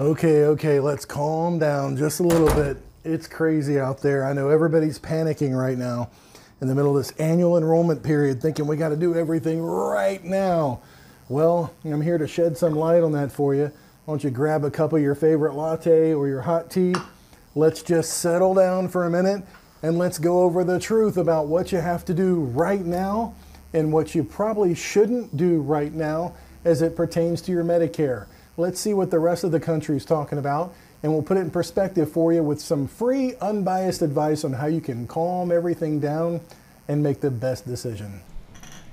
Okay, okay, let's calm down just a little bit. It's crazy out there. I know everybody's panicking right now in the middle of this annual enrollment period, thinking we got to do everything right now. Well, I'm here to shed some light on that for you. Why don't you grab a cup of your favorite latte or your hot tea? Let's just settle down for a minute and let's go over the truth about what you have to do right now and what you probably shouldn't do right now as it pertains to your Medicare. Let's see what the rest of the country is talking about, and we'll put it in perspective for you with some free, unbiased advice on how you can calm everything down and make the best decision.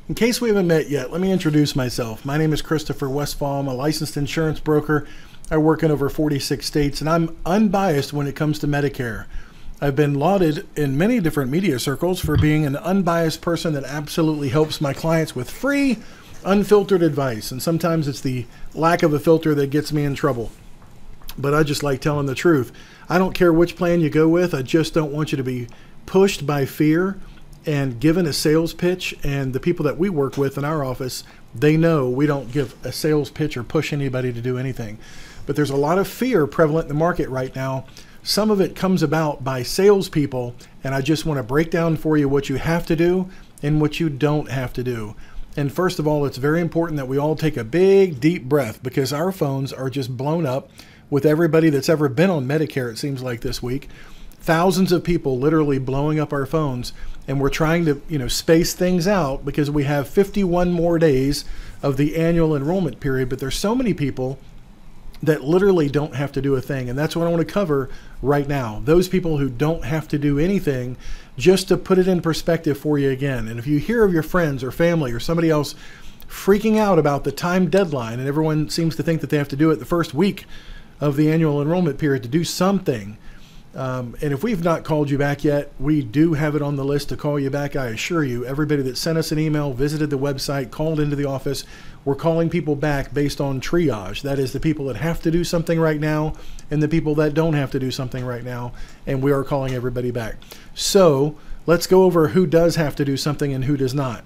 In case we haven't met yet, let me introduce myself. My name is Christopher Westfall. I'm a licensed insurance broker. I work in over 46 states, and I'm unbiased when it comes to Medicare. I've been lauded in many different media circles for being an unbiased person that absolutely helps my clients with free, unfiltered advice. And sometimes it's the lack of a filter that gets me in trouble. But I just like telling the truth. I don't care which plan you go with, I just don't want you to be pushed by fear and given a sales pitch. And the people that we work with in our office, they know we don't give a sales pitch or push anybody to do anything. But there's a lot of fear prevalent in the market right now some of it comes about by salespeople, and I just want to break down for you what you have to do and what you don't have to do. And first of all, it's very important that we all take a big, deep breath because our phones are just blown up with everybody that's ever been on Medicare, it seems like this week. Thousands of people literally blowing up our phones, and we're trying to, you know, space things out because we have 51 more days of the annual enrollment period, but there's so many people that literally don't have to do a thing. And that's what I want to cover right now. Those people who don't have to do anything, just to put it in perspective for you again. And if you hear of your friends or family or somebody else freaking out about the time deadline, and everyone seems to think that they have to do it the first week of the annual enrollment period to do something, um, and if we've not called you back yet, we do have it on the list to call you back. I assure you, everybody that sent us an email, visited the website, called into the office, we're calling people back based on triage. That is the people that have to do something right now and the people that don't have to do something right now. And we are calling everybody back. So let's go over who does have to do something and who does not.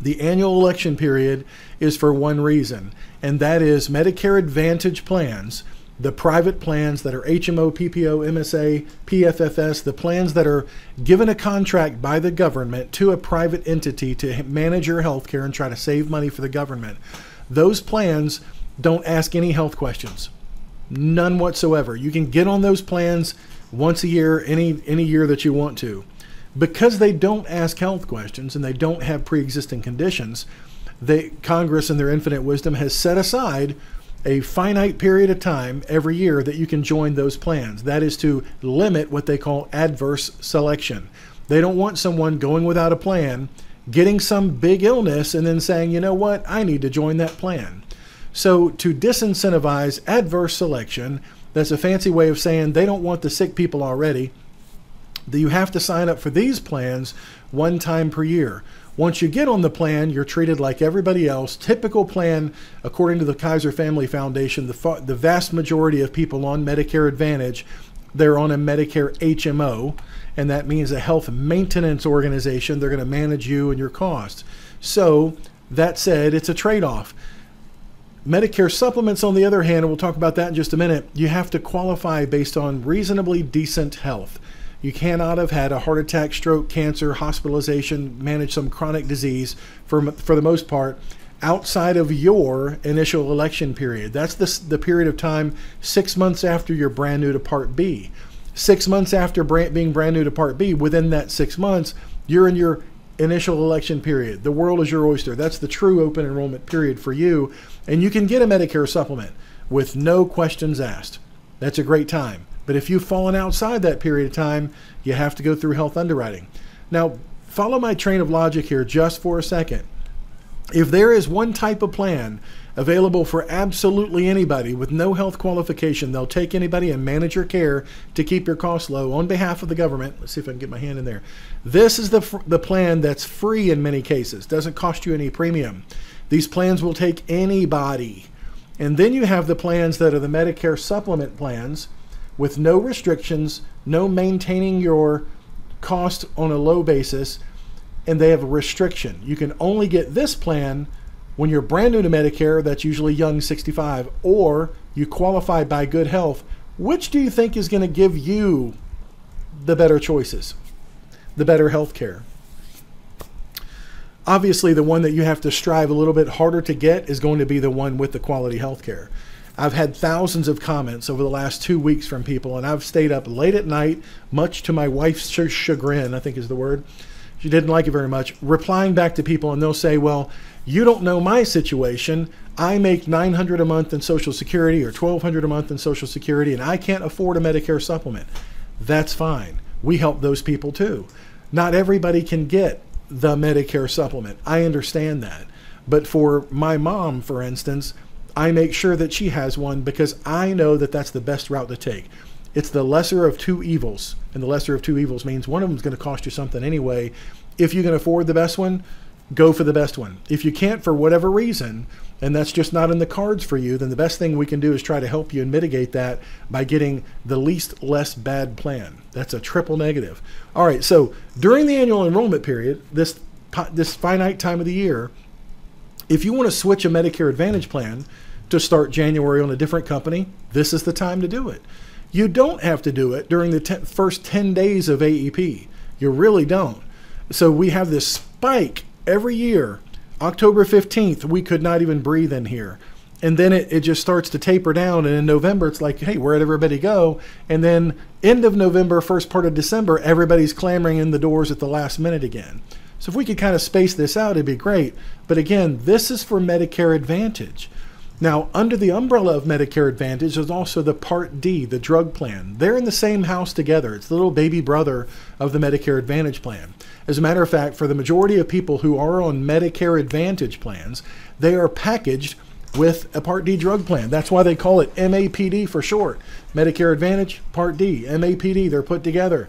The annual election period is for one reason, and that is Medicare Advantage plans the private plans that are HMO, PPO, MSA, PFFS, the plans that are given a contract by the government to a private entity to manage your health care and try to save money for the government. Those plans don't ask any health questions. None whatsoever. You can get on those plans once a year, any any year that you want to. Because they don't ask health questions and they don't have pre-existing conditions, they Congress in their infinite wisdom has set aside a finite period of time every year that you can join those plans. That is to limit what they call adverse selection. They don't want someone going without a plan, getting some big illness, and then saying, you know what, I need to join that plan. So, to disincentivize adverse selection, that's a fancy way of saying they don't want the sick people already. That you have to sign up for these plans one time per year. Once you get on the plan, you're treated like everybody else. Typical plan, according to the Kaiser Family Foundation, the, the vast majority of people on Medicare Advantage, they're on a Medicare HMO, and that means a health maintenance organization. They're going to manage you and your costs. So, that said, it's a trade off. Medicare supplements, on the other hand, and we'll talk about that in just a minute, you have to qualify based on reasonably decent health. You cannot have had a heart attack, stroke, cancer, hospitalization, manage some chronic disease for, for the most part outside of your initial election period. That's the, the period of time six months after you're brand new to Part B. Six months after brand, being brand new to Part B, within that six months, you're in your initial election period. The world is your oyster. That's the true open enrollment period for you. And you can get a Medicare supplement with no questions asked. That's a great time. But if you've fallen outside that period of time, you have to go through health underwriting. Now, follow my train of logic here just for a second. If there is one type of plan available for absolutely anybody with no health qualification, they'll take anybody and manage your care to keep your costs low on behalf of the government. Let's see if I can get my hand in there. This is the, the plan that's free in many cases, doesn't cost you any premium. These plans will take anybody. And then you have the plans that are the Medicare supplement plans with no restrictions, no maintaining your cost on a low basis, and they have a restriction. You can only get this plan When you're brand new to Medicare, that's usually young 65, or you qualify by good health, which do you think is going to give you the better choices, the better health care? Obviously, the one that you have to strive a little bit harder to get is going to be the one with the quality health care. I've had thousands of comments over the last two weeks from people, and I've stayed up late at night, much to my wife's chagrin, I think is the word. She didn't like it very much, replying back to people, and they'll say, Well, you don't know my situation. I make 900 a month in Social Security or 1200 a month in Social Security, and I can't afford a Medicare supplement. That's fine. We help those people too. Not everybody can get the Medicare supplement. I understand that. But for my mom, for instance, I make sure that she has one because I know that that's the best route to take. It's the lesser of two evils, and the lesser of two evils means one of them is going to cost you something anyway. If you can afford the best one, go for the best one. If you can't for whatever reason, and that's just not in the cards for you, then the best thing we can do is try to help you and mitigate that by getting the least less bad plan. That's a triple negative. All right, so during the annual enrollment period, this this finite time of the year, if you want to switch a Medicare Advantage plan, to start January on a different company, this is the time to do it. You don't have to do it during the ten, first 10 days of AEP. You really don't. So we have this spike every year. October 15th, we could not even breathe in here. And then it, it just starts to taper down. And in November, it's like, hey, where'd everybody go? And then end of November, first part of December, everybody's clamoring in the doors at the last minute again. So if we could kind of space this out, it'd be great. But again, this is for Medicare Advantage. Now, under the umbrella of Medicare Advantage is also the Part D, the drug plan. They're in the same house together. It's the little baby brother of the Medicare Advantage plan. As a matter of fact, for the majority of people who are on Medicare Advantage plans, they are packaged with a Part D drug plan. That's why they call it MAPD for short. Medicare Advantage, Part D, MAPD, they're put together.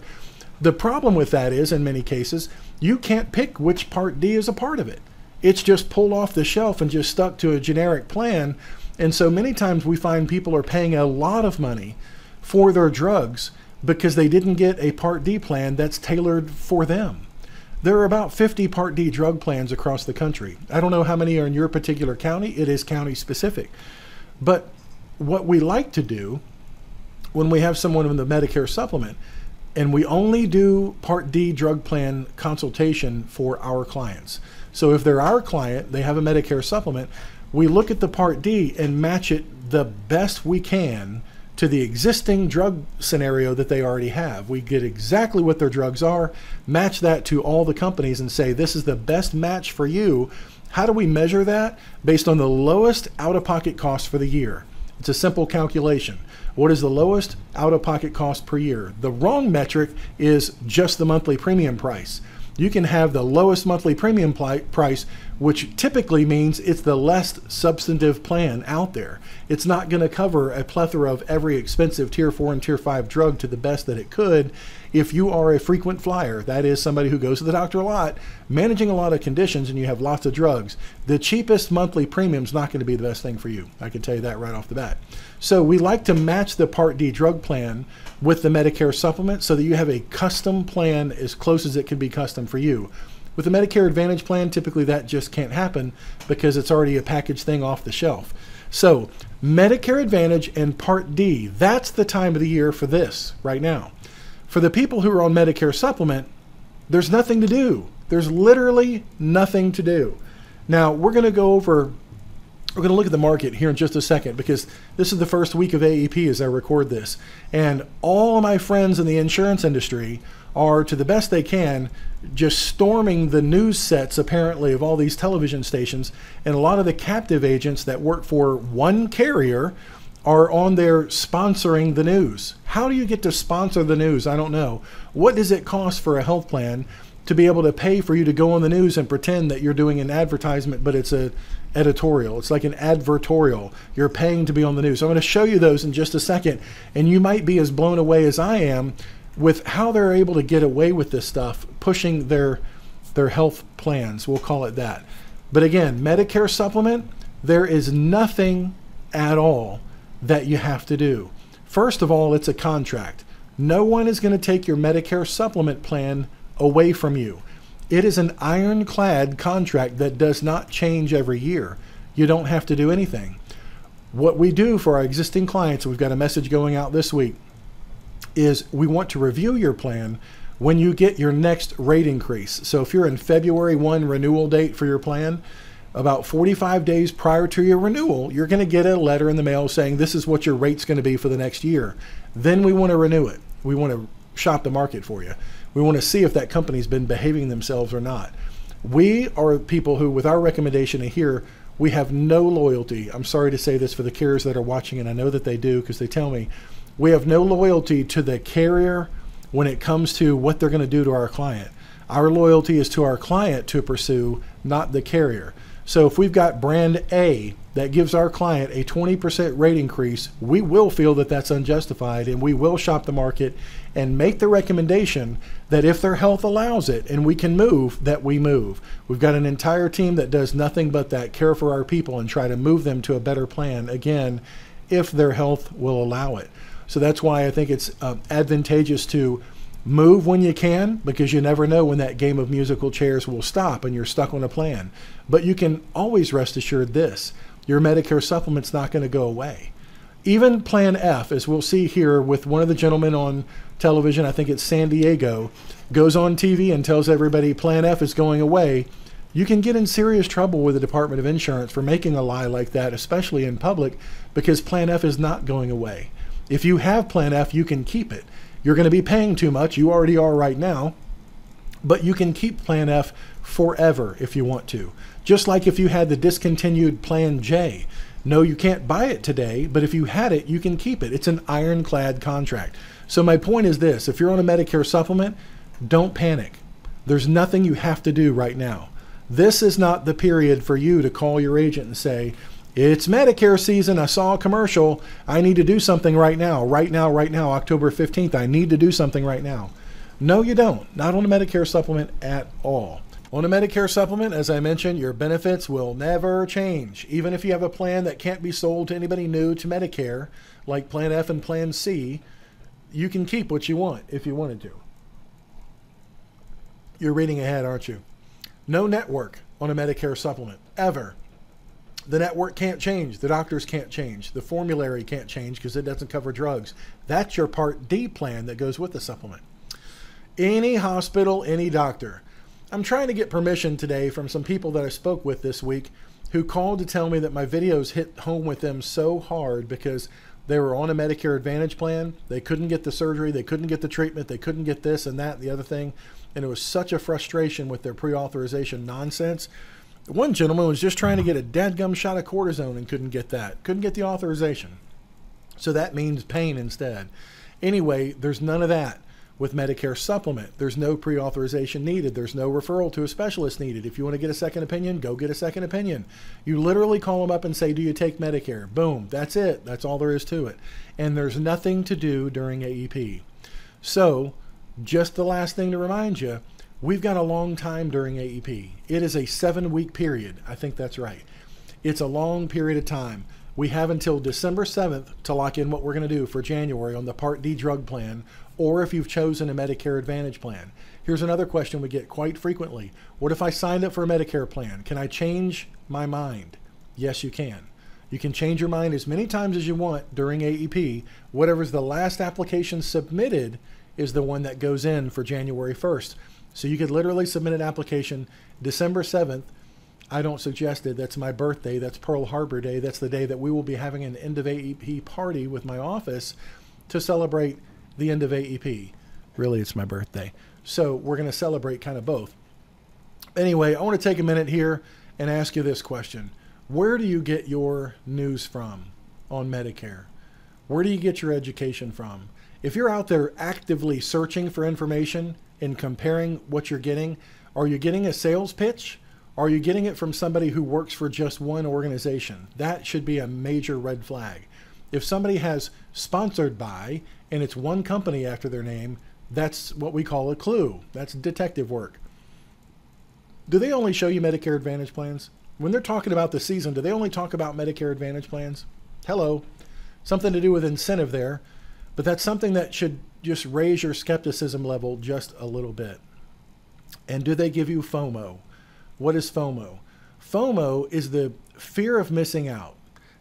The problem with that is, in many cases, you can't pick which Part D is a part of it. It's just pulled off the shelf and just stuck to a generic plan. And so many times we find people are paying a lot of money for their drugs because they didn't get a Part D plan that's tailored for them. There are about 50 Part D drug plans across the country. I don't know how many are in your particular county, it is county specific. But what we like to do when we have someone in the Medicare supplement, and we only do Part D drug plan consultation for our clients. So if they're our client, they have a Medicare supplement, we look at the Part D and match it the best we can to the existing drug scenario that they already have. We get exactly what their drugs are, match that to all the companies, and say, this is the best match for you. How do we measure that? Based on the lowest out of pocket cost for the year. It's a simple calculation. What is the lowest out of pocket cost per year? The wrong metric is just the monthly premium price you can have the lowest monthly premium price, which typically means it's the less substantive plan out there. It's not going to cover a plethora of every expensive tier 4 and tier 5 drug to the best that it could. If you are a frequent flyer, that is somebody who goes to the doctor a lot, managing a lot of conditions, and you have lots of drugs, the cheapest monthly premium is not going to be the best thing for you. I can tell you that right off the bat. So we like to match the Part D drug plan with the Medicare supplement so that you have a custom plan as close as it can be custom for you. With the Medicare Advantage plan, typically that just can't happen because it's already a packaged thing off the shelf. So, Medicare Advantage and Part D, that's the time of the year for this right now. For the people who are on Medicare supplement, there's nothing to do. There's literally nothing to do. Now, we're going to go over we're going to look at the market here in just a second because this is the first week of AEP as I record this. And all my friends in the insurance industry are, to the best they can, just storming the news sets, apparently, of all these television stations. And a lot of the captive agents that work for one carrier are on there sponsoring the news. How do you get to sponsor the news? I don't know. What does it cost for a health plan to be able to pay for you to go on the news and pretend that you're doing an advertisement, but it's a editorial. It's like an advertorial. You're paying to be on the news. I'm going to show you those in just a second, and you might be as blown away as I am with how they're able to get away with this stuff, pushing their their health plans. We'll call it that. But again, Medicare supplement, there is nothing at all that you have to do. First of all, it's a contract. No one is going to take your Medicare supplement plan away from you. It is an ironclad contract that does not change every year. You don't have to do anything. What we do for our existing clients, we've got a message going out this week, is we want to review your plan when you get your next rate increase. So if you're in February 1 renewal date for your plan, about 45 days prior to your renewal, you're going to get a letter in the mail saying this is what your rate's going to be for the next year. Then we want to renew it. We want to shop the market for you. We want to see if that company's been behaving themselves or not. We are people who, with our recommendation here, we have no loyalty. I'm sorry to say this for the carriers that are watching, and I know that they do because they tell me we have no loyalty to the carrier when it comes to what they're going to do to our client. Our loyalty is to our client to pursue, not the carrier. So if we've got brand A that gives our client a 20% rate increase, we will feel that that's unjustified and we will shop the market and make the recommendation that if their health allows it and we can move, that we move. We've got an entire team that does nothing but that care for our people and try to move them to a better plan, again, if their health will allow it. So that's why I think it's uh, advantageous to Move when you can because you never know when that game of musical chairs will stop and you're stuck on a plan. But you can always rest assured this your Medicare supplement's not going to go away. Even Plan F, as we'll see here with one of the gentlemen on television, I think it's San Diego, goes on TV and tells everybody Plan F is going away. You can get in serious trouble with the Department of Insurance for making a lie like that, especially in public, because Plan F is not going away. If you have Plan F, you can keep it. You're going to be paying too much. You already are right now. But you can keep Plan F forever if you want to. Just like if you had the discontinued Plan J. No, you can't buy it today, but if you had it, you can keep it. It's an ironclad contract. So, my point is this if you're on a Medicare supplement, don't panic. There's nothing you have to do right now. This is not the period for you to call your agent and say, it's Medicare season. I saw a commercial. I need to do something right now. Right now, right now, October 15th. I need to do something right now. No, you don't. Not on a Medicare supplement at all. On a Medicare supplement, as I mentioned, your benefits will never change. Even if you have a plan that can't be sold to anybody new to Medicare, like Plan F and Plan C, you can keep what you want if you wanted to. You're reading ahead, aren't you? No network on a Medicare supplement, ever. The network can't change. The doctors can't change. The formulary can't change because it doesn't cover drugs. That's your Part D plan that goes with the supplement. Any hospital, any doctor. I'm trying to get permission today from some people that I spoke with this week who called to tell me that my videos hit home with them so hard because they were on a Medicare Advantage plan. They couldn't get the surgery, they couldn't get the treatment, they couldn't get this and that and the other thing. And it was such a frustration with their pre authorization nonsense one gentleman was just trying to get a dadgum shot of cortisone and couldn't get that. Couldn't get the authorization. So that means pain instead. Anyway, there's none of that with Medicare supplement. There's no pre authorization needed. There's no referral to a specialist needed. If you want to get a second opinion, go get a second opinion. You literally call them up and say, Do you take Medicare? Boom. That's it. That's all there is to it. And there's nothing to do during AEP. So, just the last thing to remind you We've got a long time during AEP. It is a seven week period. I think that's right. It's a long period of time. We have until December 7th to lock in what we're going to do for January on the Part D drug plan, or if you've chosen a Medicare Advantage plan. Here's another question we get quite frequently What if I signed up for a Medicare plan? Can I change my mind? Yes, you can. You can change your mind as many times as you want during AEP. Whatever's the last application submitted is the one that goes in for January 1st. So you could literally submit an application December 7th. I don't suggest it. That's my birthday. That's Pearl Harbor Day. That's the day that we will be having an end of AEP party with my office to celebrate the end of AEP. Really, it's my birthday. So we're going to celebrate kind of both. Anyway, I want to take a minute here and ask you this question Where do you get your news from on Medicare? Where do you get your education from? If you're out there actively searching for information, in comparing what you're getting? Are you getting a sales pitch? Are you getting it from somebody who works for just one organization? That should be a major red flag. If somebody has sponsored by and it's one company after their name, that's what we call a clue. That's detective work. Do they only show you Medicare Advantage plans? When they're talking about the season, do they only talk about Medicare Advantage plans? Hello. Something to do with incentive there. But that's something that should just raise your skepticism level just a little bit. And do they give you FOMO? What is FOMO? FOMO is the fear of missing out.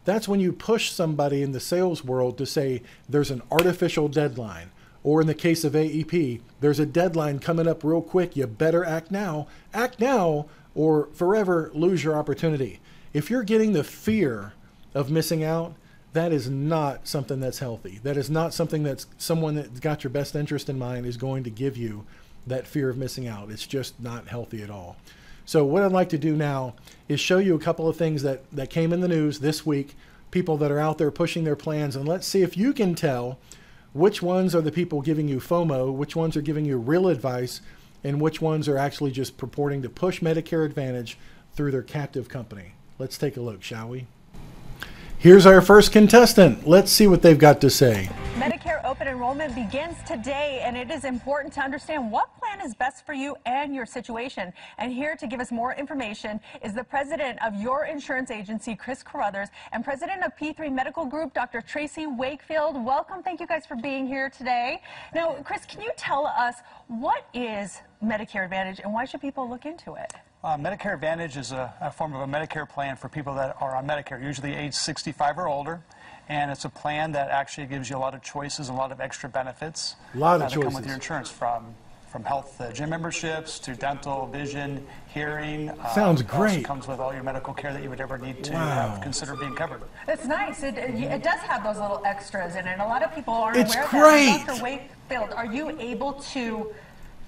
That's when you push somebody in the sales world to say there's an artificial deadline. Or in the case of AEP, there's a deadline coming up real quick. You better act now. Act now or forever lose your opportunity. If you're getting the fear of missing out, that is not something that's healthy. That is not something that's someone that's got your best interest in mind is going to give you that fear of missing out. It's just not healthy at all. So what I'd like to do now is show you a couple of things that, that came in the news this week, people that are out there pushing their plans, and let's see if you can tell which ones are the people giving you FOMO, which ones are giving you real advice, and which ones are actually just purporting to push Medicare Advantage through their captive company. Let's take a look, shall we? Here's our first contestant. Let's see what they've got to say. Medicare open enrollment begins today, and it is important to understand what plan is best for you and your situation. And here to give us more information is the president of your insurance agency, Chris Carruthers, and president of P3 Medical Group, Dr. Tracy Wakefield. Welcome. Thank you guys for being here today. Now, Chris, can you tell us what is Medicare Advantage and why should people look into it? Uh, Medicare Advantage is a, a, form of a Medicare plan for people that are on Medicare, usually age 65 or older. And it's a plan that actually gives you a lot of choices, a lot of extra benefits. A lot of uh, choices. come with your insurance from from health uh, gym memberships to dental, vision, hearing. Uh, Sounds great. comes with all your medical care that you would ever need to wow. have, consider being covered. It's nice. It, it, it, does have those little extras in it. A lot of people aren't it's aware great. of that. Dr. Wakefield, are you able to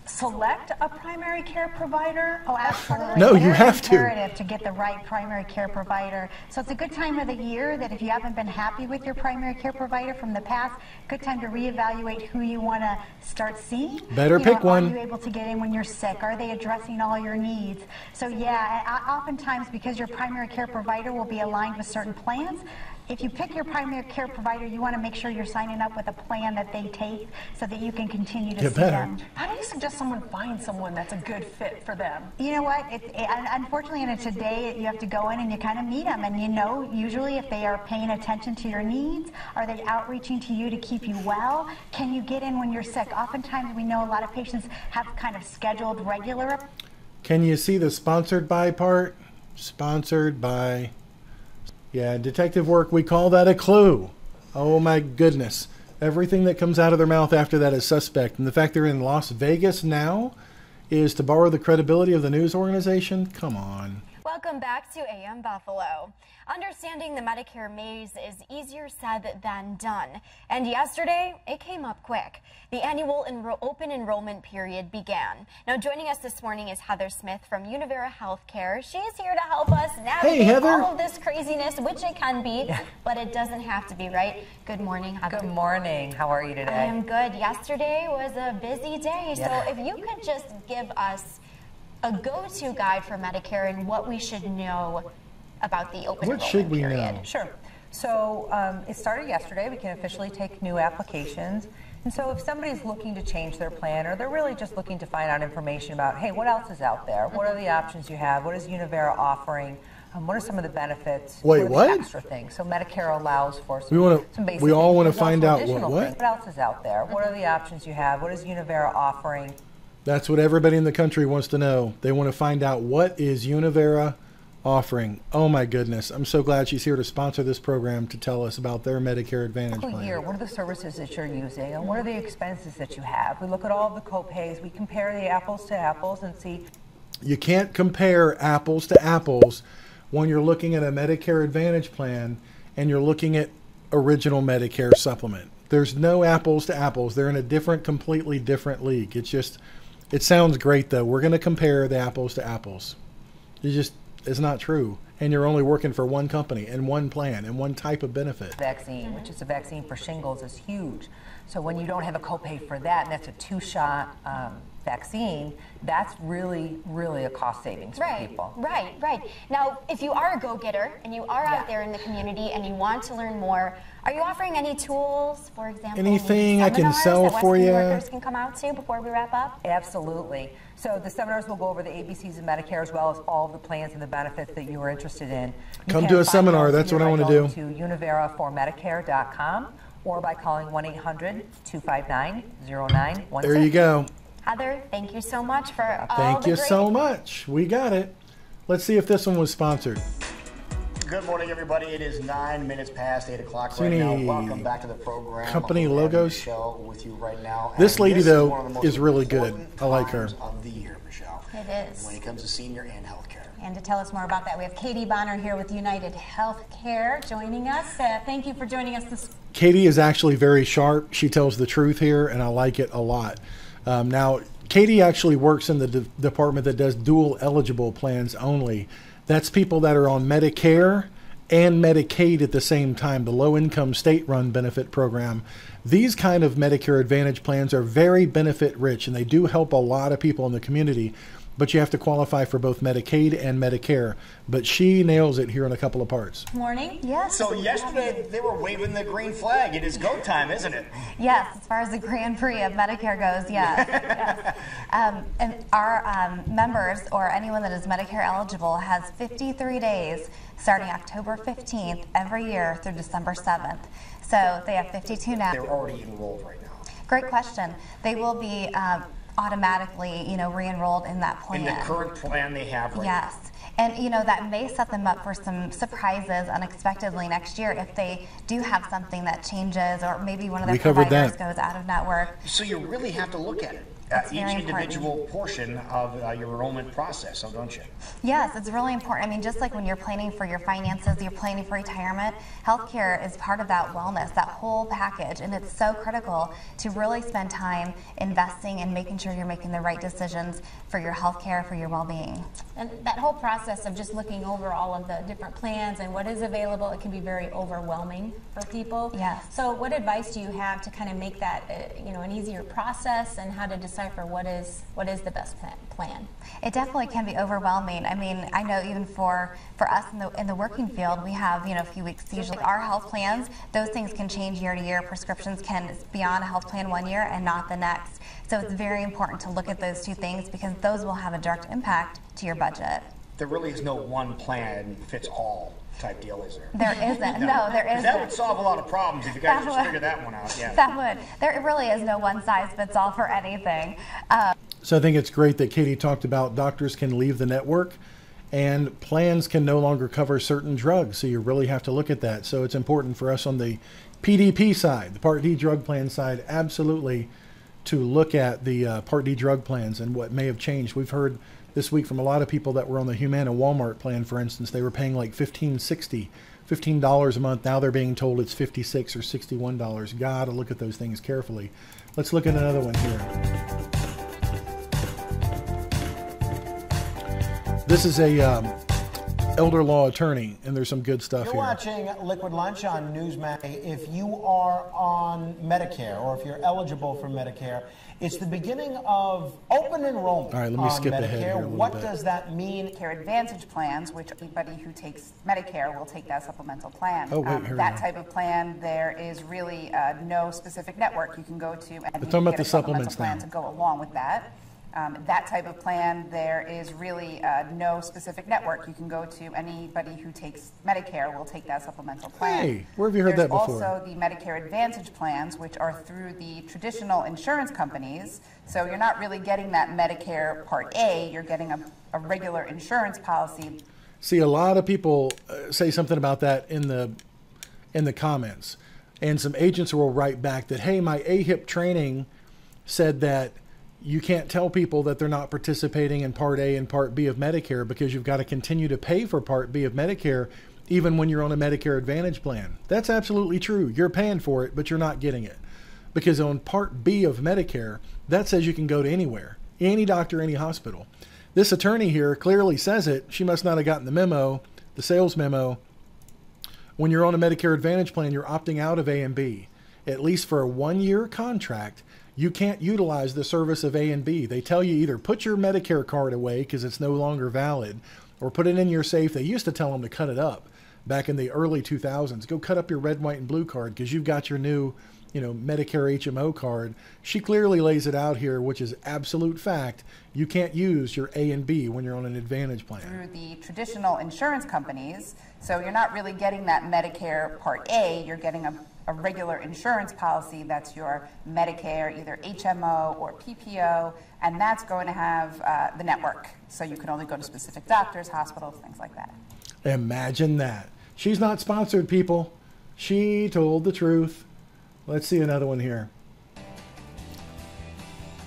select a primary care provider? Oh, absolutely. No, you have to. imperative to get the right primary care provider. So it's a good time of the year that if you haven't been happy with your primary care provider from the past, good time to reevaluate who you want to start seeing. Better you pick know, one. Are you able to get in when you're sick? Are they addressing all your needs? So yeah, oftentimes because your primary care provider will be aligned with certain plans, if you pick your primary care provider, you want to make sure you're signing up with a plan that they take so that you can continue to Get see better. them. How do you suggest someone find someone that's a good fit for them? You know what? It, it, unfortunately, in today, you have to go in and you kind of meet them. And you know, usually if they are paying attention to your needs, are they outreaching to you to keep you well? Can you get in when you're sick? Oftentimes, we know a lot of patients have kind of scheduled regular. Can you see the sponsored by part? Sponsored by yeah, detective work, we call that a clue. Oh my goodness. Everything that comes out of their mouth after that is suspect. And the fact they're in Las Vegas now is to borrow the credibility of the news organization? Come on. Welcome back to AM Buffalo. Understanding the Medicare maze is easier said than done. And yesterday, it came up quick. The annual enro open enrollment period began. Now, joining us this morning is Heather Smith from Univera Healthcare. She's here to help us navigate hey, all of this craziness, which it can be, yeah. but it doesn't have to be, right? Good morning, Heather. Good morning. How are you today? I am good. Yesterday was a busy day. Yeah. So if you could just give us a go-to guide for Medicare and what we should know about the open what should we period. know? Sure. So um, it started yesterday. We can officially take new applications. And so if somebody's looking to change their plan or they're really just looking to find out information about, hey, what else is out there? What are the options you have? What is Univera offering? Um, what are some of the benefits? Wait, what? what? extra things. So Medicare allows for some, we wanna, some basic We all want to find out what, what? What else is out there? What are the options you have? What is Univera offering? That's what everybody in the country wants to know. They want to find out what is Univera offering. Oh my goodness. I'm so glad she's here to sponsor this program to tell us about their Medicare Advantage plan. Year, what are the services that you're using and what are the expenses that you have? We look at all the copays, we compare the apples to apples and see. You can't compare apples to apples when you're looking at a Medicare Advantage plan and you're looking at original Medicare supplement. There's no apples to apples. They're in a different, completely different league. It's just it sounds great though. We're going to compare the apples to apples. It just is not true. And you're only working for one company and one plan and one type of benefit. Vaccine, which is a vaccine for shingles, is huge. So when you don't have a copay for that, and that's a two-shot um, vaccine, that's really, really a cost savings right, for people. Right, right. Now, if you are a go-getter and you are yeah. out there in the community and you want to learn more, are you offering any tools, for example? Anything I can sell that for you? workers can come out to before we wrap up? Absolutely. So the seminars will go over the ABCs of Medicare as well as all of the plans and the benefits that you are interested in. You come to a seminar. That's what I want to do. To univeraformedicare.com or by calling 1-800-259-0916. There you go. Heather, thank you so much for all Thank the you great so much. We got it. Let's see if this one was sponsored. Good morning, everybody. It is nine minutes past eight o'clock right now. Welcome back to the program. company I'm logos? Michelle with you right now. This And lady, is though, one of the most is really good. I like her. times Of the year, Michelle. It is. When it comes to senior and healthcare. And to tell us more about that, we have Katie Bonner here with United Healthcare joining us. Uh, thank you for joining us this Katie is actually very sharp. She tells the truth here, and I like it a lot. Um, now, Katie actually works in the de- department that does dual eligible plans only. That's people that are on Medicare and Medicaid at the same time, the low income state run benefit program. These kind of Medicare Advantage plans are very benefit rich and they do help a lot of people in the community, but you have to qualify for both Medicaid and Medicare. But she nails it here in a couple of parts. morning. Yes. So yesterday they were waving the green flag. It is go time, isn't it? Yes, as far as the Grand Prix of Medicare goes, yes. yes. Um, and our um, members or anyone that is Medicare eligible has 53 days starting October 15th every year through December 7th. So they have 52 now. They're already enrolled right now. Great question. They will be um, automatically, you know, re-enrolled in that plan. In the current plan they have right Yes. And you know that may set them up for some surprises unexpectedly next year if they do have something that changes or maybe one of their We providers that. goes out of network. So you really have to look at it. That's uh, each very important. individual portion of uh, your enrollment process, so don't you? Yes, it's really important. I mean, just like when you're planning for your finances, you're planning for retirement, healthcare is part of that wellness, that whole package. And it's so critical to really spend time investing and making sure you're making the right decisions for your healthcare, for your well being. And that whole process of just looking over all of the different plans and what is available, it can be very overwhelming for people. Yes. So, what advice do you have to kind of make that, uh, you know, an easier process and how to decipher what is what is the best plan? It definitely can be overwhelming. I mean, I know even for for us in the in the working field, we have you know a few weeks usually. Our health plans, those things can change year to year. Prescriptions can be on a health plan one year and not the next. So it's very important to look at those two things because those will have a direct impact to your budget. There really is no one plan fits all type deal, is there? There isn't. No, there 'Cause That would solve a lot of problems if you guys That just would. figured that one out. Yeah. That would. There really is no one size fits all for anything. Um, So I think it's great that Katie talked about doctors can leave the network and plans can no longer cover certain drugs. So you really have to look at that. So it's important for us on the PDP side, the Part D drug plan side, absolutely to look at the uh, Part D drug plans and what may have changed. We've heard this week from a lot of people that were on the Humana Walmart plan, for instance, they were paying like fifteen sixty, fifteen dollars a month. Now they're being told it's fifty six or sixty one dollars. Gotta look at those things carefully. Let's look at another one here. This is a um, elder law attorney, and there's some good stuff You're here. watching Liquid Lunch on Newsmax. If you are on Medicare or if you're eligible for Medicare, it's the beginning of open enrollment. All right, let me on skip Medicare. ahead here a little what bit. does that mean? Medicare Advantage plans, which anybody who takes Medicare will take that supplemental plan. Um, Oh, wait, here that go. type of plan, there is really uh, no specific network you can go to and talking about the supplemental supplements plan now. to go along with that. Um, that type of plan, there is really uh, no specific network you can go to. Anybody who takes Medicare will take that supplemental plan. Hey, where have you heard There's that before? also the Medicare Advantage plans, which are through the traditional insurance companies. So you're not really getting that Medicare Part A, you're getting a, a regular insurance policy. See, a lot of people uh, say something about that in the in the comments, and some agents will write back that, "Hey, my AHIP training said that you can't tell people that they're not participating in Part A and Part B of Medicare because you've got to continue to pay for Part B of Medicare." Even when you're on a Medicare Advantage plan. That's absolutely true. You're paying for it, but you're not getting it. Because on Part B of Medicare, that says you can go to anywhere, any doctor, any hospital. This attorney here clearly says it. She must not have gotten the memo, the sales memo. When you're on a Medicare Advantage plan, you're opting out of A and B. At least for a one year contract, you can't utilize the service of A and B. They tell you either put your Medicare card away because it's no longer valid or put it in your safe. They used to tell them to cut it up back in the early 2000s. Go cut up your red, white, and blue card because you've got your new, you know, Medicare HMO card. She clearly lays it out here, which is absolute fact. You can't use your A and B when you're on an Advantage plan. through the traditional insurance companies. So you're not really getting that Medicare Part A, you're getting a, a regular insurance policy that's your Medicare, either HMO or PPO, and that's going to have uh, the network. So you can only go to specific doctors, hospitals, things like that. Imagine that. She's not sponsored, people. She told the truth. Let's see another one here.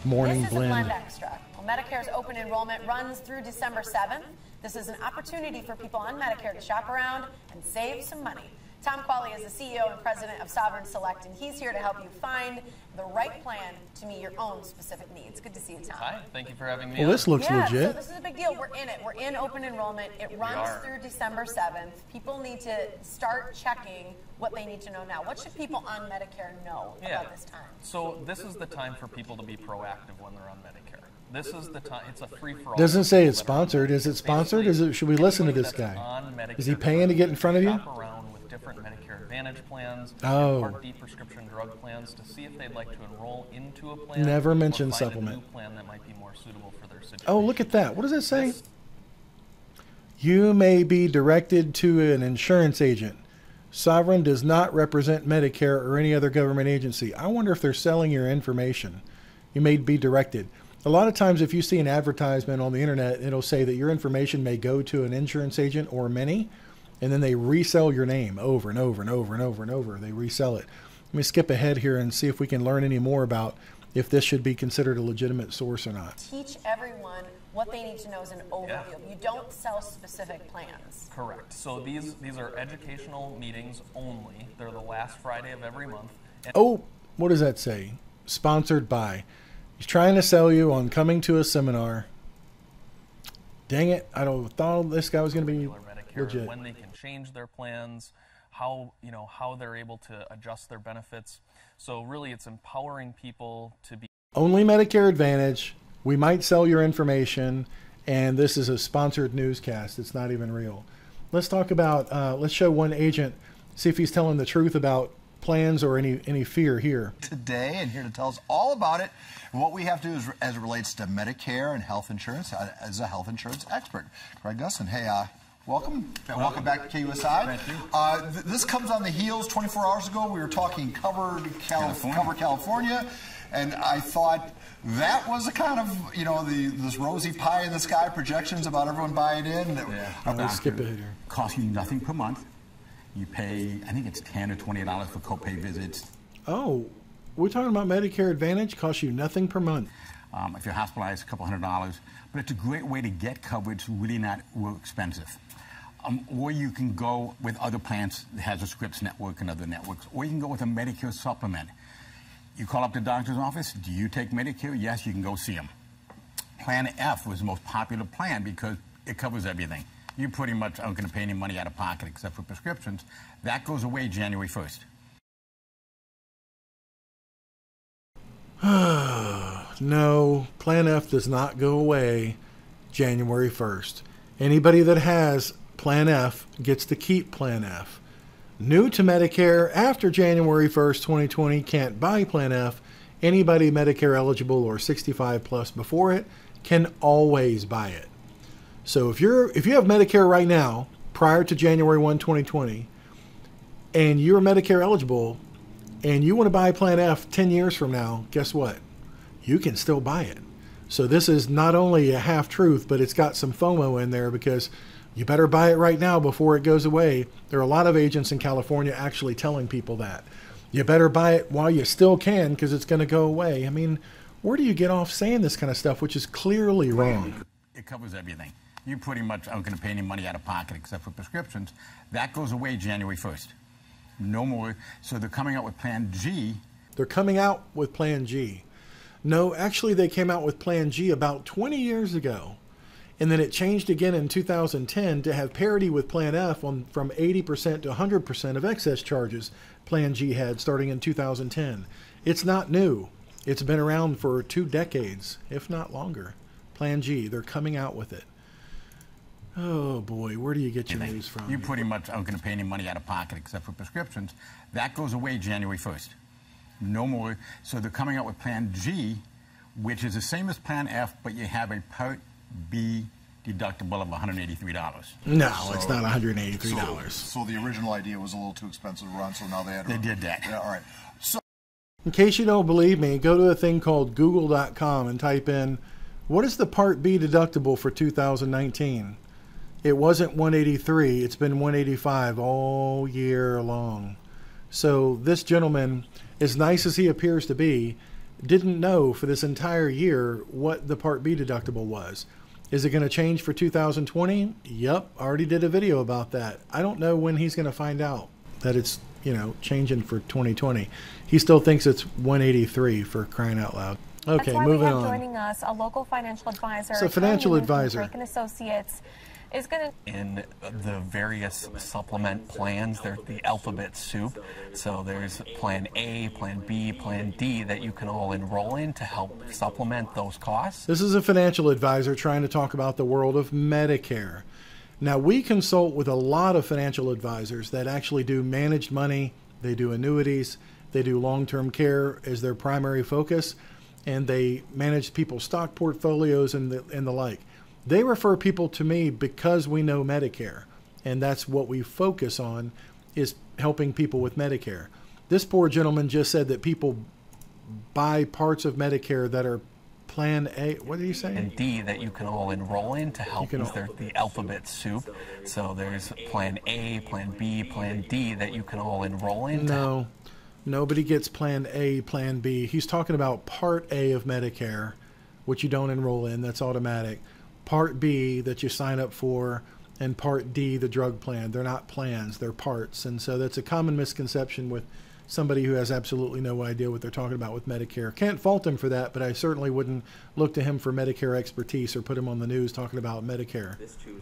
Morning this is blend. a blend extra. Well, Medicare's open enrollment runs through December 7th. This is an opportunity for people on Medicare to shop around and save some money. Tom Qualley is the CEO and president of Sovereign Select, and he's here to help you find the right plan to meet your own specific needs. Good to see you, Tom. Hi, thank you for having me. Well, on. this looks yeah, legit. So this is a big deal. We're in it. We're in open enrollment. It runs through December 7th. People need to start checking what they need to know now. What should people on Medicare know Yeah. about this time? So this is the time for people to be proactive when they're on Medicare. This is the time. It's a free for all. Doesn't say it's sponsored. Is it sponsored? Is it? Should we listen to this guy? Is he paying to get in front of you? Shop around with different Medicare Advantage plans, Oh. Part D prescription drug plans to see if they'd like to enroll into a plan. Never mention supplement. A new plan that might be more suitable for their situation. Oh, look at that. What does that say? You may be directed to an insurance agent. Sovereign does not represent Medicare or any other government agency. I wonder if they're selling your information. You may be directed. A lot of times, if you see an advertisement on the internet, it'll say that your information may go to an insurance agent or many, and then they resell your name over and over and over and over and over. They resell it. Let me skip ahead here and see if we can learn any more about if this should be considered a legitimate source or not. Teach everyone what they need to know as an overview. Yeah. You don't sell specific plans. Correct. So these these are educational meetings only. They're the last Friday of every month. And Oh, what does that say? Sponsored by. He's trying to sell you on coming to a seminar. Dang it! I don't thought this guy was going to be regular Medicare, legit. when they can change their plans, how you know how they're able to adjust their benefits. So really, it's empowering people to be. Only Medicare Advantage. We might sell your information, and this is a sponsored newscast. It's not even real. Let's talk about. Uh, let's show one agent. See if he's telling the truth about plans or any any fear here. today and here to tell us all about it and what we have to do is, as it relates to Medicare and health insurance uh, as a health insurance expert. Greg Gustin, hey, uh, welcome. welcome. back to KUSI. Uh, th- this comes on the heels. 24 hours ago, we were talking covered Cal- California. cover California, and I thought that was a kind of you know the this rosy pie in the sky projections about everyone buying in. Our let's skip doctor ahead here. Costs you nothing per month. You pay, I think it's ten or twenty dollars for copay visits. Oh, we're talking about Medicare Advantage. Costs you nothing per month. Um, if you're hospitalized, a couple hundred dollars. But it's a great way to get coverage, really not real expensive. Um, or you can go with other plans, the Hazard Scripps Network and other networks, or you can go with a Medicare supplement. You call up the doctor's office, do you take Medicare? Yes, you can go see them. Plan F was the most popular plan because it covers everything. You pretty much aren't going to pay any money out of pocket except for prescriptions. That goes away January 1st. no, Plan F does not go away January 1st. Anybody that has Plan F gets to keep Plan F. New to Medicare after January 1st, 2020 can't buy Plan F. Anybody Medicare eligible or 65 plus before it can always buy it. So if you're if you have Medicare right now prior to January 1, 2020 and you're Medicare eligible and you want to buy Plan F 10 years from now, guess what? You can still buy it. So this is not only a half truth, but it's got some FOMO in there because you better buy it right now before it goes away. There are a lot of agents in California actually telling people that. You better buy it while you still can because it's going to go away. I mean, where do you get off saying this kind of stuff, which is clearly wrong? It covers everything. You pretty much aren't going to pay any money out of pocket except for prescriptions. That goes away January 1st. No more. So they're coming out with Plan G. They're coming out with Plan G. No, actually, they came out with Plan G about 20 years ago. And then it changed again in 2010 to have parity with Plan F on from 80% to 100% of excess charges Plan G had starting in 2010. It's not new. It's been around for two decades, if not longer. Plan G, they're coming out with it. Oh boy, where do you get your news from? You pretty much aren't going to pay any money out of pocket except for prescriptions. That goes away January 1st. No more. So they're coming out with Plan G, which is the same as Plan F, but you have a Part B deductible of $183. No, So- it's not $183. So, so the original idea was a little too expensive to run, so now they had to. They did that. Yeah, all right. So In case you don't believe me, go to a thing called google.com and type in what is the Part B deductible for 2019? It wasn't 183, it's been 185 all year long. So this gentleman, as nice as he appears to be, didn't know for this entire year what the Part B deductible was. Is it going to change for 2020? Yep, already did a video about that. I don't know when he's going to find out that it's, you know, changing for 2020. He still thinks it's 183 for crying out loud. Okay, That's why moving we have on. joining us a local financial advisor. So financial Tom Newman from advisor. Drake and Associates is going to in the various supplement plans. There's the alphabet soup. So there's Plan A, Plan B, Plan D that you can all enroll in to help supplement those costs. This is a financial advisor trying to talk about the world of Medicare. Now, we consult with a lot of financial advisors that actually do managed money, they do annuities, they do long term care as their primary focus, and they manage people's stock portfolios and the, and the like. They refer people to me because we know Medicare, and that's what we focus on is helping people with Medicare. This poor gentleman just said that people buy parts of Medicare that are Plan A. What are you saying? And D that you can all enroll in to help. There's all- the alphabet soup. So there's Plan A, Plan B, Plan D that you can all enroll in. No, nobody gets Plan A, Plan B. He's talking about Part A of Medicare, which you don't enroll in. That's automatic. Part B that you sign up for, and Part D, the drug plan. They're not plans; they're parts. And so that's a common misconception with somebody who has absolutely no idea what they're talking about with Medicare. Can't fault him for that, but I certainly wouldn't look to him for Medicare expertise or put him on the news talking about Medicare.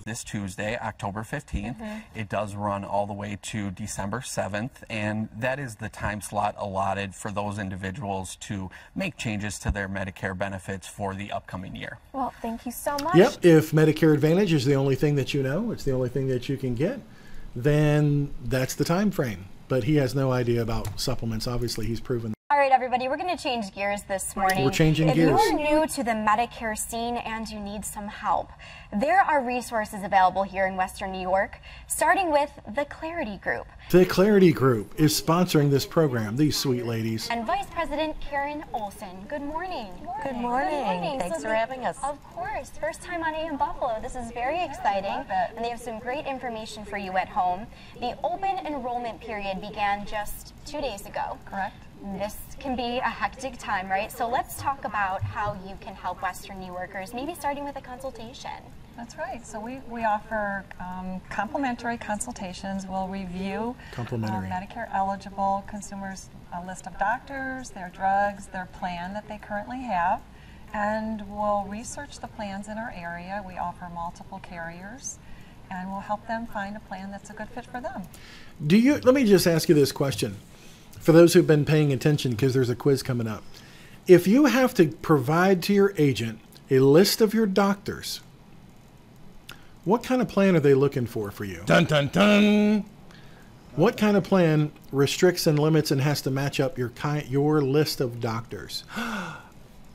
this Tuesday, October 15th. Mm-hmm. It does run all the way to December 7th, and that is the time slot allotted for those individuals to make changes to their Medicare benefits for the upcoming year. Well, thank you so much. Yep. If Medicare Advantage is the only thing that you know, it's the only thing that you can get, then that's the time frame. But he has no idea about supplements. Obviously, he's proven. All right, everybody, we're going to change gears this morning. We're changing if gears. you're new to the Medicare scene and you need some help, there are resources available here in Western New York, starting with the Clarity Group. The Clarity Group is sponsoring this program. These sweet ladies. And Vice President Karen Olson. Good morning. Good morning. Thanks for the- having us. Of course. First time on AM Buffalo. This is very exciting. And they have some great information for you at home. The open enrollment period began just two days ago. Correct. This can be a hectic time, right? So let's talk about how you can help Western New Yorkers, maybe starting with a consultation. That's right. So we, we offer um, complimentary consultations. We'll review Complimentary. uh, Medicare eligible consumers a list of doctors, their drugs, their plan that they currently have, and we'll research the plans in our area. We offer multiple carriers, and we'll help them find a plan that's a good fit for them. Do you? Let me just ask you this question, for those who've been paying attention, because there's a quiz coming up. If you have to provide to your agent a list of your doctors, what kind of plan are they looking for for you? Dun dun dun. What kind of plan restricts and limits and has to match up your ki- your list of doctors?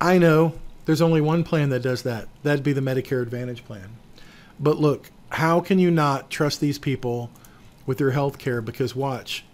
I know there's only one plan that does that. That'd be the Medicare Advantage plan. But look, how can you not trust these people with your health care? Because watch,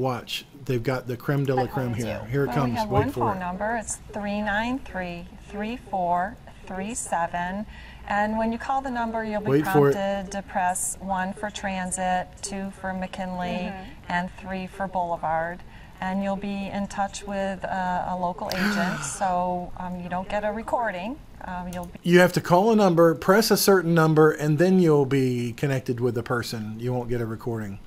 watch, they've got the creme de la creme here. Here it comes. We have Wait one for phone it. number. It's 393 3437. And when you call the number, you'll be Wait prompted to press one for transit, two for McKinley, and three for Boulevard. And you'll be in touch with uh, a local agent, so um, you don't get a recording. Um, you'll be You have to call a number, press a certain number, and then you'll be connected with the person. You won't get a recording.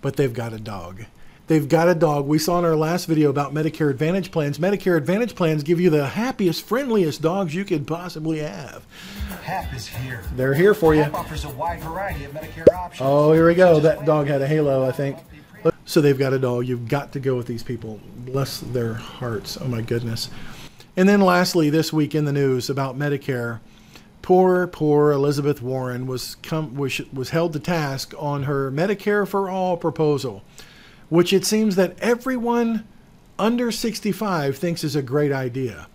But they've got a dog. They've got a dog. We saw in our last video about Medicare Advantage plans. Medicare Advantage plans give you the happiest, friendliest dogs you could possibly have. HAP is here. They're here for you. HAP offers a wide variety of Medicare options. Oh, here we go. That dog had a halo, I think. So they've got a dog. You've got to go with these people. Bless their hearts. Oh, my goodness. And then lastly, this week in the news about Medicare, poor, poor Elizabeth Warren was, come, was, was held to task on her Medicare for All proposal, which it seems that everyone under 65 thinks is a great idea.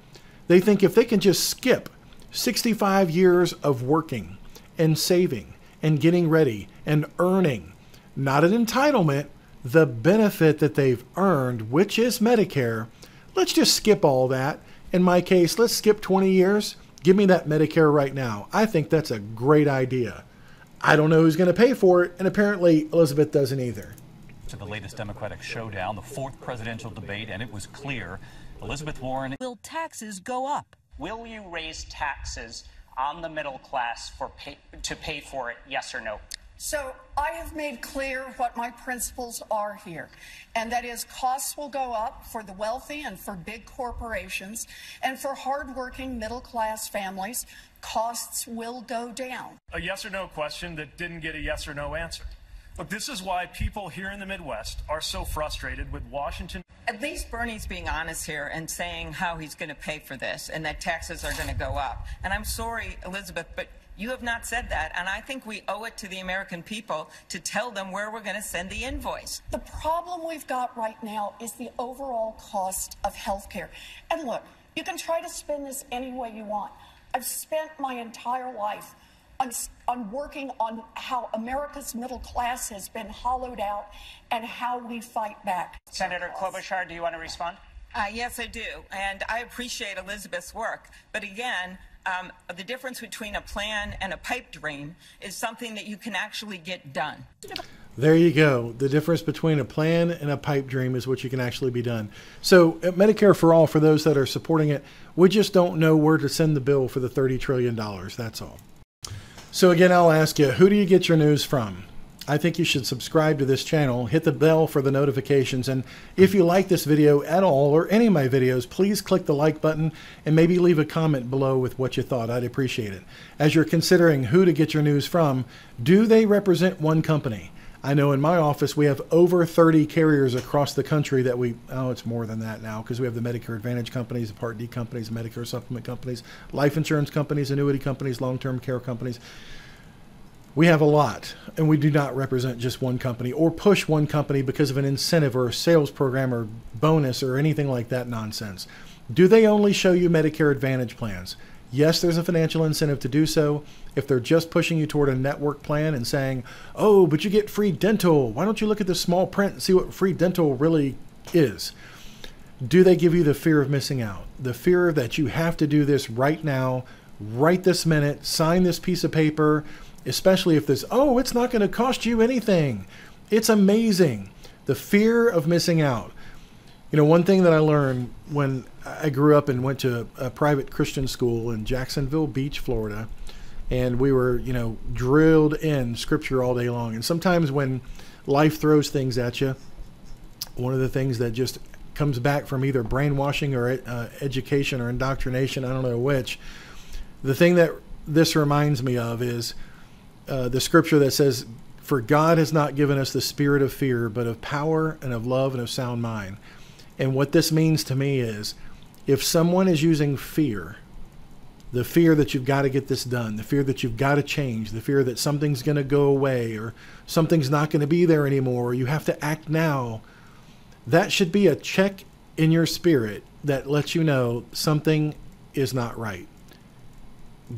They think if they can just skip 65 years of working and saving and getting ready and earning, not an entitlement, the benefit that they've earned, which is Medicare. Let's just skip all that. In my case, let's skip 20 years. Give me that Medicare right now. I think that's a great idea. I don't know who's going to pay for it, and apparently Elizabeth doesn't either. To the latest Democratic showdown, the fourth presidential debate, and it was clear Elizabeth Warren. Will taxes go up? Will you raise taxes on the middle class for pay, to pay for it? Yes or no? So I have made clear what my principles are here, and that is costs will go up for the wealthy and for big corporations, and for hardworking middle class families, costs will go down. A yes or no question that didn't get a yes or no answer. Look, this is why people here in the Midwest are so frustrated with Washington. At least Bernie's being honest here and saying how he's going to pay for this and that taxes are going to go up. And I'm sorry, Elizabeth, but you have not said that. And I think we owe it to the American people to tell them where we're going to send the invoice. The problem we've got right now is the overall cost of health care. And look, you can try to spin this any way you want. I've spent my entire life on, on working on how America's middle class has been hollowed out and how we fight back. Senator Klobuchar, do you want to respond? Uh, yes, I do. And I appreciate Elizabeth's work. But again, um, the difference between a plan and a pipe dream is something that you can actually get done. There you go. The difference between a plan and a pipe dream is what you can actually be done. So, at Medicare for All, for those that are supporting it, we just don't know where to send the bill for the $30 trillion. That's all. So, again, I'll ask you who do you get your news from? I think you should subscribe to this channel, hit the bell for the notifications, and if you like this video at all or any of my videos, please click the like button and maybe leave a comment below with what you thought. I'd appreciate it. As you're considering who to get your news from, do they represent one company? I know in my office we have over 30 carriers across the country that we, oh, it's more than that now because we have the Medicare Advantage companies, the Part D companies, Medicare Supplement companies, life insurance companies, annuity companies, long term care companies. We have a lot, and we do not represent just one company or push one company because of an incentive or a sales program or bonus or anything like that nonsense. Do they only show you Medicare Advantage plans? Yes, there's a financial incentive to do so. If they're just pushing you toward a network plan and saying, oh, but you get free dental, why don't you look at the small print and see what free dental really is? Do they give you the fear of missing out? The fear that you have to do this right now, right this minute, sign this piece of paper, especially if this, oh, it's not going to cost you anything. It's amazing. The fear of missing out. You know, one thing that I learned when I grew up and went to a private Christian school in Jacksonville Beach, Florida, and we were, you know, drilled in scripture all day long. And sometimes when life throws things at you, one of the things that just comes back from either brainwashing or uh, education or indoctrination, I don't know which, the thing that this reminds me of is uh, the scripture that says, For God has not given us the spirit of fear, but of power and of love and of sound mind. And what this means to me is if someone is using fear, the fear that you've got to get this done, the fear that you've got to change, the fear that something's going to go away or something's not going to be there anymore, or you have to act now, that should be a check in your spirit that lets you know something is not right.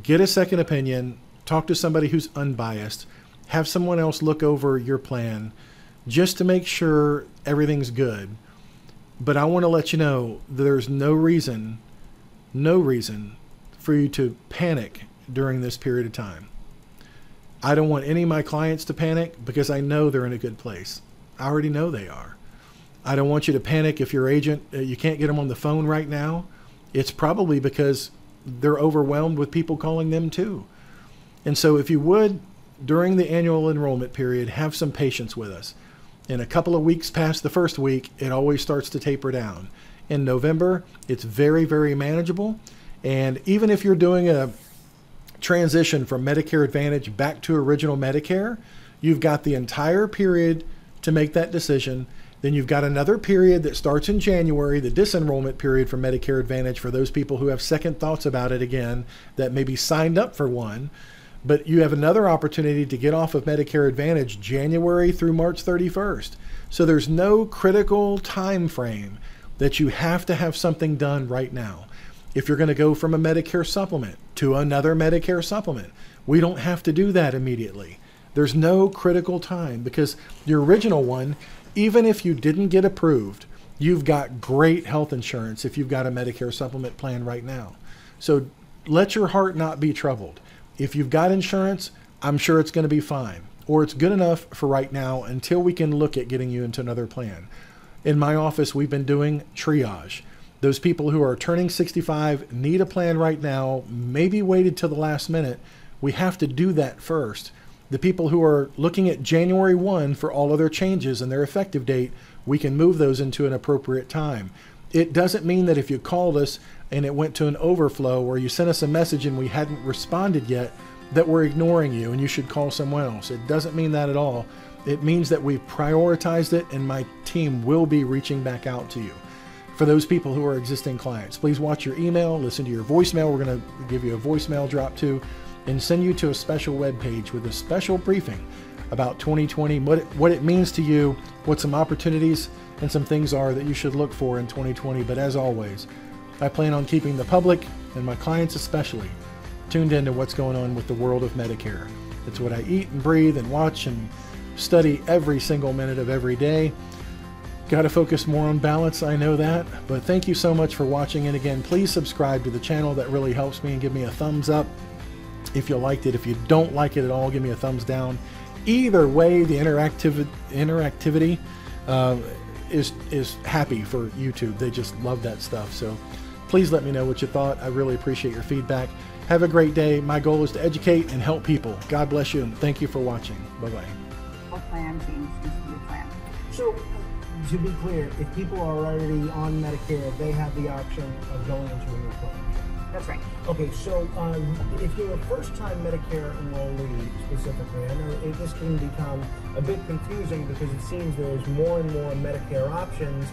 Get a second opinion, talk to somebody who's unbiased, have someone else look over your plan just to make sure everything's good. But I want to let you know there's no reason, no reason for you to panic during this period of time. I don't want any of my clients to panic because I know they're in a good place. I already know they are. I don't want you to panic if your agent, uh, you can't get them on the phone right now. It's probably because they're overwhelmed with people calling them too. And so, if you would, during the annual enrollment period, have some patience with us. In a couple of weeks past the first week, it always starts to taper down. In November, it's very, very manageable. And even if you're doing a transition from Medicare Advantage back to original Medicare, you've got the entire period to make that decision. Then you've got another period that starts in January, the disenrollment period for Medicare Advantage for those people who have second thoughts about it again that maybe signed up for one. But you have another opportunity to get off of Medicare Advantage January through March 31st. So there's no critical time frame that you have to have something done right now. if you're going to go from a Medicare supplement to another Medicare supplement. We don't have to do that immediately. There's no critical time because the original one, even if you didn't get approved, you've got great health insurance if you've got a Medicare supplement plan right now. So let your heart not be troubled. If you've got insurance, I'm sure it's going to be fine, or it's good enough for right now until we can look at getting you into another plan. In my office, we've been doing triage. Those people who are turning 65 need a plan right now, maybe waited till the last minute. We have to do that first. The people who are looking at January 1 for all of their changes and their effective date, we can move those into an appropriate time. It doesn't mean that if you called us and it went to an overflow or you sent us a message and we hadn't responded yet, that we're ignoring you and you should call someone else. It doesn't mean that at all. It means that we've prioritized it and my team will be reaching back out to you. For those people who are existing clients, please watch your email, listen to your voicemail. We're going to give you a voicemail drop too, and send you to a special web page with a special briefing about 2020, what it, what it means to you, what some opportunities and some things are that you should look for in 2020. But as always, I plan on keeping the public and my clients especially tuned into what's going on with the world of Medicare. It's what I eat and breathe and watch and study every single minute of every day. Got to focus more on balance, I know that. But thank you so much for watching. And again, please subscribe to the channel. That really helps me and give me a thumbs up if you liked it. If you don't like it at all, give me a thumbs down. Either way, the interactiv- interactivity uh, is, is happy for YouTube. They just love that stuff. So please let me know what you thought. I really appreciate your feedback. Have a great day. My goal is to educate and help people. God bless you and thank you for watching. Bye bye. Plan change your plan. So, to be clear, if people are already on Medicare, they have the option of going into a new plan. That's right. Okay, so um, if you're a first-time Medicare enrollee specifically, I know it, this can become a bit confusing because it seems there's more and more Medicare options.